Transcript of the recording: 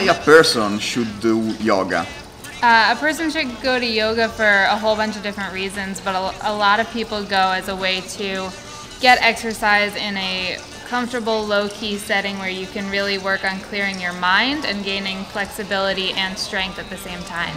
Why a person should do yoga? Uh, a person should go to yoga for a whole bunch of different reasons, but a, a lot of people go as a way to get exercise in a comfortable, low key setting where you can really work on clearing your mind and gaining flexibility and strength at the same time.